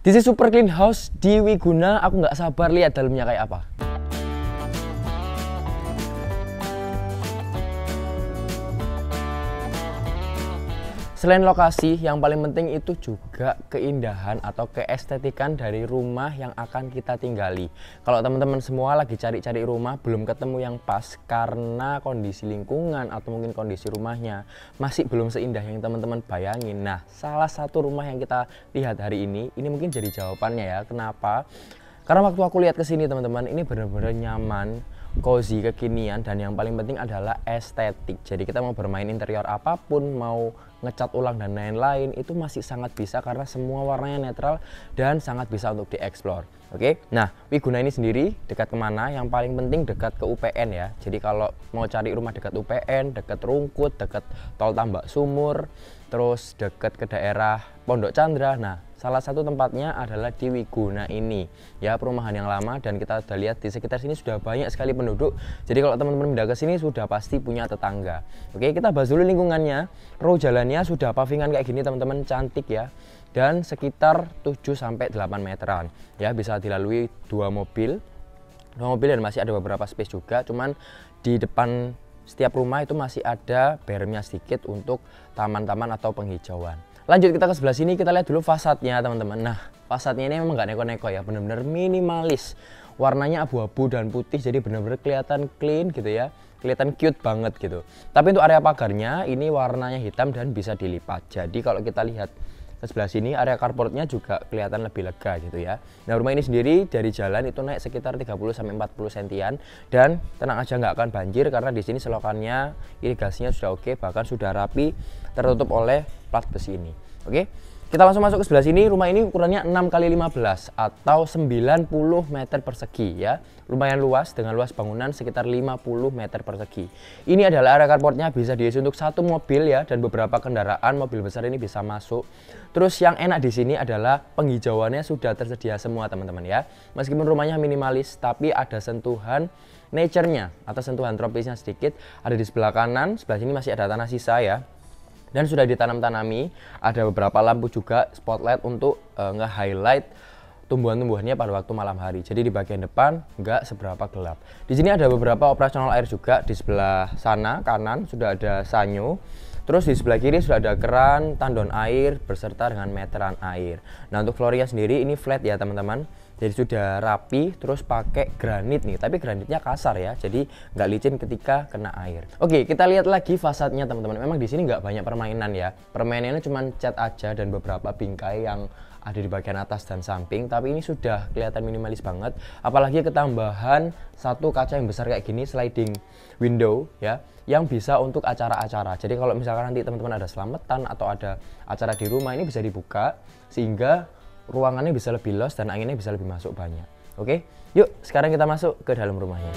This is super clean house di Wiguna. Aku nggak sabar lihat dalamnya kayak apa. Selain lokasi, yang paling penting itu juga keindahan atau keestetikan dari rumah yang akan kita tinggali. Kalau teman-teman semua lagi cari-cari rumah belum ketemu yang pas karena kondisi lingkungan atau mungkin kondisi rumahnya masih belum seindah yang teman-teman bayangin. Nah, salah satu rumah yang kita lihat hari ini, ini mungkin jadi jawabannya ya. Kenapa? Karena waktu aku lihat ke sini teman-teman, ini benar-benar nyaman cozy kekinian dan yang paling penting adalah estetik. Jadi kita mau bermain interior apa pun mau ngecat ulang dan lain-lain itu masih sangat bisa karena semua warnanya netral dan sangat bisa untuk dieksplor. Oke? Nah Wiguna ini sendiri dekat ke mana? Yang paling penting dekat ke UPN ya. Jadi kalau mau cari rumah dekat UPN dekat Rungkut dekat Tol Tambak Sumur terus dekat ke daerah Pondok Chandra. Nah Salah satu tempatnya adalah di Wiguna ini, ya perumahan yang lama dan kita sudah lihat di sekitar sini sudah banyak sekali penduduk. Jadi kalau teman-teman pindah ke sini sudah pasti punya tetangga. Oke, kita bahas dulu lingkungannya. Row jalannya sudah pavingan kayak gini teman-teman, cantik ya. Dan sekitar 7 sampai 8 meteran. Ya, bisa dilalui dua mobil. Dua mobil dan masih ada beberapa space juga, cuman di depan setiap rumah itu masih ada bermnya sedikit untuk taman-taman atau penghijauan. Lanjut kita ke sebelah sini, kita lihat dulu fasadnya teman-teman. Nah, fasadnya ini memang nggak neko-neko ya, benar-benar minimalis. Warnanya abu-abu dan putih, jadi benar-benar kelihatan clean gitu ya. Kelihatan cute banget gitu. Tapi untuk area pagarnya, ini warnanya hitam dan bisa dilipat. Jadi kalau kita lihat ke sebelah sini area carportnya juga kelihatan lebih lega gitu ya. Nah rumah ini sendiri dari jalan itu naik sekitar 30 sampai 40 sentian dan tenang aja nggak akan banjir karena di sini selokannya irigasinya sudah oke bahkan sudah rapi tertutup oleh plat besi ini. Oke. Kita langsung masuk ke sebelah sini. Rumah ini ukurannya 6 kali 15 atau 90 meter persegi ya. Lumayan luas dengan luas bangunan sekitar 50 meter persegi. Ini adalah area carportnya bisa diisi untuk satu mobil ya dan beberapa kendaraan mobil besar ini bisa masuk. Terus yang enak di sini adalah penghijauannya sudah tersedia semua teman-teman ya. Meskipun rumahnya minimalis tapi ada sentuhan nature-nya atau sentuhan tropisnya sedikit. Ada di sebelah kanan, sebelah sini masih ada tanah sisa ya dan sudah ditanam-tanami ada beberapa lampu juga spotlight untuk uh, nge-highlight tumbuhan-tumbuhannya pada waktu malam hari. Jadi di bagian depan nggak seberapa gelap. Di sini ada beberapa operasional air juga di sebelah sana kanan sudah ada sanyo. Terus di sebelah kiri sudah ada keran, tandon air beserta dengan meteran air. Nah untuk floornya sendiri ini flat ya teman-teman jadi sudah rapi terus pakai granit nih. Tapi granitnya kasar ya jadi nggak licin ketika kena air. Oke kita lihat lagi fasadnya teman-teman. Memang di sini nggak banyak permainan ya. Permainannya cuma cat aja dan beberapa bingkai yang ada di bagian atas dan samping. Tapi ini sudah kelihatan minimalis banget. Apalagi ketambahan satu kaca yang besar kayak gini sliding window ya yang bisa untuk acara-acara. Jadi kalau misalkan nanti teman-teman ada selamatan atau ada acara di rumah ini bisa dibuka sehingga ruangannya bisa lebih luas dan anginnya bisa lebih masuk banyak. Oke, yuk sekarang kita masuk ke dalam rumahnya.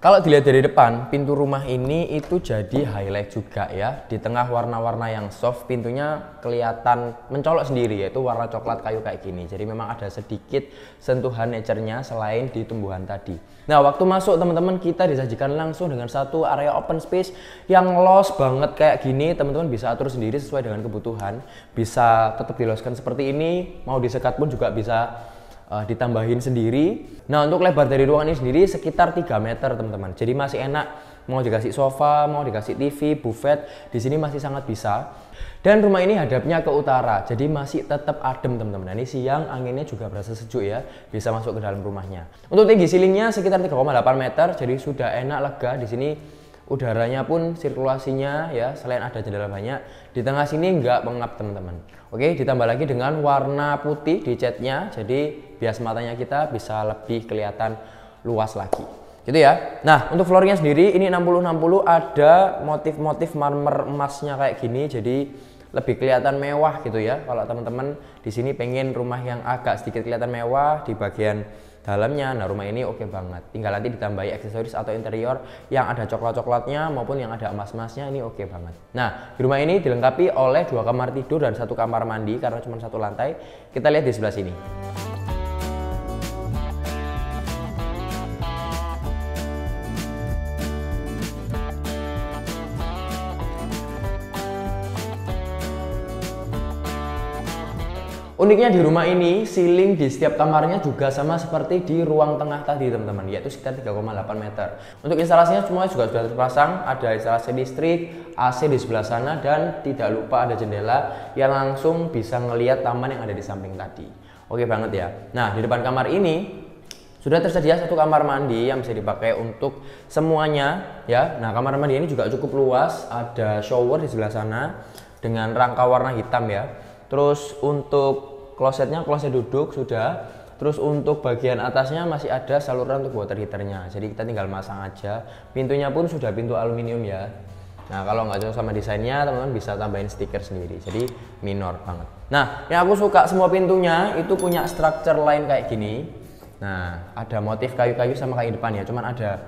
Kalau dilihat dari depan, pintu rumah ini itu jadi highlight juga ya. Di tengah warna-warna yang soft, pintunya kelihatan mencolok sendiri yaitu warna coklat kayu kayak gini. Jadi memang ada sedikit sentuhan nature-nya selain di tumbuhan tadi. Nah, waktu masuk teman-teman kita disajikan langsung dengan satu area open space yang los banget kayak gini. Teman-teman bisa atur sendiri sesuai dengan kebutuhan. Bisa tetap diloskan seperti ini, mau disekat pun juga bisa uh, ditambahin sendiri. Nah untuk lebar dari ruangan ini sendiri sekitar 3 meter teman-teman. Jadi masih enak mau dikasih sofa, mau dikasih TV, buffet, di sini masih sangat bisa. Dan rumah ini hadapnya ke utara, jadi masih tetap adem teman-teman. Nah, ini siang anginnya juga berasa sejuk ya, bisa masuk ke dalam rumahnya. Untuk tinggi silingnya sekitar 3,8 meter, jadi sudah enak lega di sini udaranya pun sirkulasinya ya selain ada jendela banyak di tengah sini nggak pengap teman-teman. Oke ditambah lagi dengan warna putih di catnya jadi bias matanya kita bisa lebih kelihatan luas lagi. Gitu ya. Nah untuk floornya sendiri ini 60-60 ada motif-motif marmer emasnya kayak gini jadi lebih kelihatan mewah gitu ya. Kalau teman-teman di sini pengen rumah yang agak sedikit kelihatan mewah di bagian dalamnya. Nah rumah ini oke okay banget. Tinggal nanti ditambahi aksesoris atau interior yang ada coklat-coklatnya maupun yang ada emas-emasnya ini oke okay banget. Nah di rumah ini dilengkapi oleh dua kamar tidur dan satu kamar mandi karena cuma satu lantai. Kita lihat di sebelah sini Uniknya di rumah ini, ceiling di setiap kamarnya juga sama seperti di ruang tengah tadi teman-teman, yaitu sekitar 3,8 meter. Untuk instalasinya semua juga sudah terpasang, ada instalasi listrik, AC di sebelah sana, dan tidak lupa ada jendela yang langsung bisa ngelihat taman yang ada di samping tadi. Oke banget ya. Nah, di depan kamar ini sudah tersedia satu kamar mandi yang bisa dipakai untuk semuanya ya. Nah, kamar mandi ini juga cukup luas, ada shower di sebelah sana dengan rangka warna hitam ya. Terus untuk klosetnya kloset duduk sudah. Terus untuk bagian atasnya masih ada saluran untuk water heaternya. Jadi kita tinggal masang aja. Pintunya pun sudah pintu aluminium ya. Nah kalau nggak cocok sama desainnya teman-teman bisa tambahin stiker sendiri. Jadi minor banget. Nah yang aku suka semua pintunya itu punya structure lain kayak gini. Nah ada motif kayu-kayu sama kayu depan ya. Cuman ada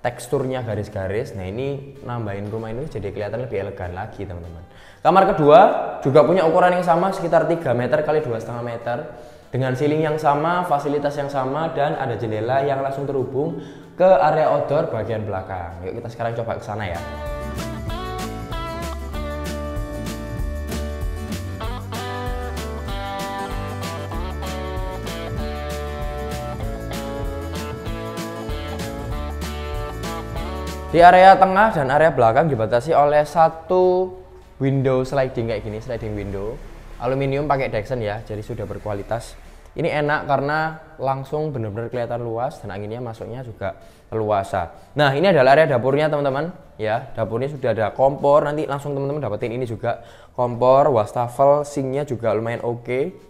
teksturnya garis-garis. Nah ini nambahin rumah ini jadi kelihatan lebih elegan lagi teman-teman. Kamar kedua juga punya ukuran yang sama sekitar 3 meter kali 2,5 meter. Dengan ceiling yang sama, fasilitas yang sama dan ada jendela yang langsung terhubung ke area outdoor bagian belakang. Yuk kita sekarang coba ke sana ya Di area tengah dan area belakang dibatasi oleh satu window sliding kayak gini, sliding window. Aluminium pakai Dexon ya, jadi sudah berkualitas. Ini enak karena langsung benar-benar kelihatan luas dan anginnya masuknya juga leluasa. Nah, ini adalah area dapurnya teman-teman. Ya, dapurnya sudah ada kompor. Nanti langsung teman-teman dapetin ini juga kompor, wastafel, sinknya juga lumayan oke. Okay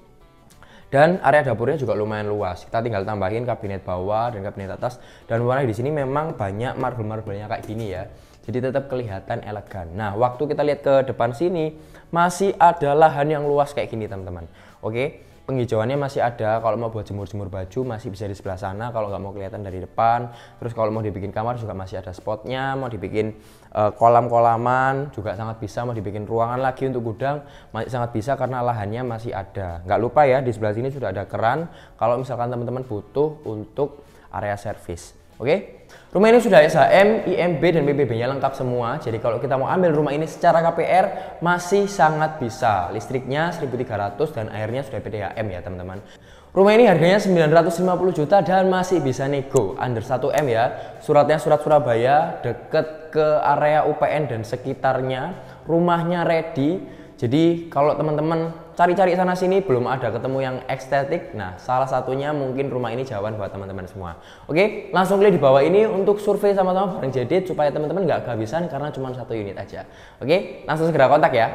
dan area dapurnya juga lumayan luas. Kita tinggal tambahin kabinet bawah dan kabinet atas dan warna di sini memang banyak marble-marblenya kayak gini ya. Jadi tetap kelihatan elegan. Nah, waktu kita lihat ke depan sini masih ada lahan yang luas kayak gini, teman-teman. Oke penghijauannya masih ada. Kalau mau buat jemur-jemur baju masih bisa di sebelah sana. Kalau nggak mau kelihatan dari depan. Terus kalau mau dibikin kamar juga masih ada spotnya. Mau dibikin uh, kolam-kolaman juga sangat bisa. Mau dibikin ruangan lagi untuk gudang masih sangat bisa karena lahannya masih ada. Nggak lupa ya di sebelah sini sudah ada keran. Kalau misalkan teman-teman butuh untuk area servis oke Rumah ini sudah SHM, IMB, dan BBB-nya lengkap semua. Jadi kalau kita mau ambil rumah ini secara KPR masih sangat bisa. Listriknya 1300 dan airnya sudah PDAM ya teman-teman. Rumah ini harganya 950 juta dan masih bisa nego under 1M ya. Suratnya surat Surabaya, deket ke area UPN dan sekitarnya. Rumahnya ready. Jadi kalau teman-teman cari-cari sana sini belum ada ketemu yang estetik. Nah, salah satunya mungkin rumah ini jawaban buat teman-teman semua. Oke, langsung klik di bawah ini untuk survei sama-sama bareng Jedit supaya teman-teman nggak kehabisan karena cuma satu unit aja. Oke, langsung segera kontak ya.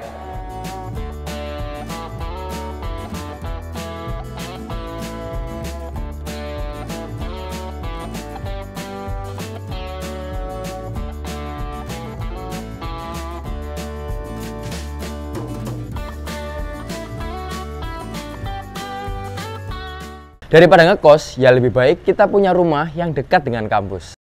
Daripada ngekos, ya lebih baik kita punya rumah yang dekat dengan kampus.